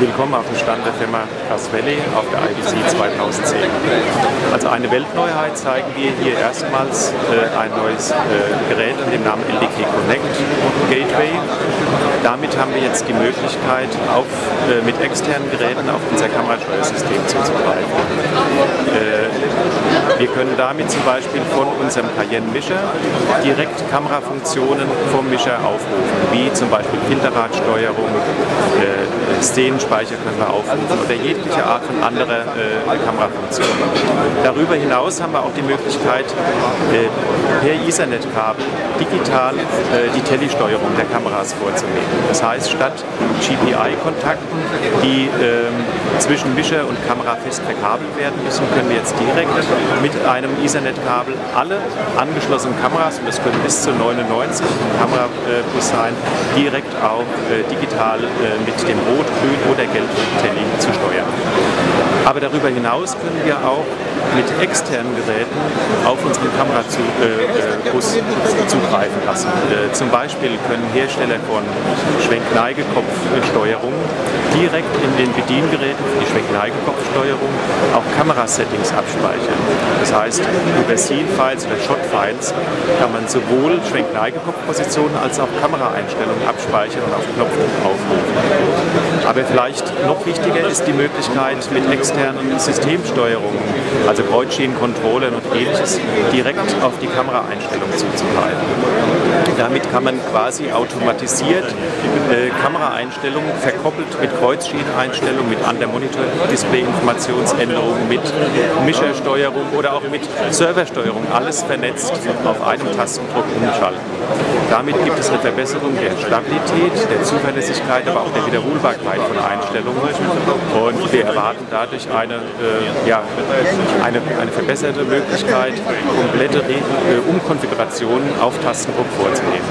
Willkommen auf dem Stand der Firma Casvelli auf der IBC 2010. Also eine Weltneuheit zeigen wir hier erstmals äh, ein neues äh, Gerät mit dem Namen LDK Connect Gateway. Damit haben wir jetzt die Möglichkeit, auf, äh, mit externen Geräten auf unser Kamerasteuersystem zuzugreifen. Äh, wir können damit zum Beispiel von unserem Cayenne Mischer direkt Kamerafunktionen vom Mischer aufrufen, wie zum Beispiel Filterradsteuerung, äh, Szenenspeicher können wir aufrufen oder jegliche Art von anderer äh, Kamerafunktion. Darüber hinaus haben wir auch die Möglichkeit, äh, per Ethernet-Kabel digital äh, die Telesteuerung der Kameras vorzunehmen. Das heißt, statt GPI-Kontakten, die ähm, zwischen Mischer und Kamera fest verkabelt werden müssen, können wir jetzt direkt mit einem Ethernet-Kabel alle angeschlossenen Kameras, und das können bis zu 99 Kamerabus sein, direkt auch äh, digital äh, mit dem Rot, Grün oder Gelb Telly zu steuern. Aber darüber hinaus können wir auch mit externen Geräten auf unseren Kamerabus äh, äh zugreifen lassen. Äh, zum Beispiel können Hersteller von Schwenk-Neigekopfsteuerung direkt in den Bediengeräten für die Schwenk-Neigekopfsteuerung auch Kamerasettings abspeichern. Das heißt, über Scene-Files oder Shot-Files kann man sowohl Schwenk-Neigekopfpositionen als auch Kameraeinstellungen abspeichern und auf Knopfdruck aufrufen. Aber vielleicht noch wichtiger ist die Möglichkeit, mit externen Systemsteuerungen, also Kreuzschienencontrollern und ähnliches, direkt auf die Kameraeinstellung zuzugreifen. Damit kann man quasi automatisiert äh, Kameraeinstellungen verkoppelt mit Kreuzschieneneinstellungen, mit Under-Monitor-Display-Informationsänderungen, mit Mischersteuerung oder auch mit Serversteuerung, alles vernetzt auf einem Tastendruck umschalten. Damit gibt es eine Verbesserung der Stabilität, der Zuverlässigkeit, aber auch der Wiederholbarkeit von Einstellungen und wir erwarten dadurch eine, äh, ja, eine, eine verbesserte Möglichkeit, komplette Re äh, Umkonfigurationen auf Tastendruck vorzunehmen.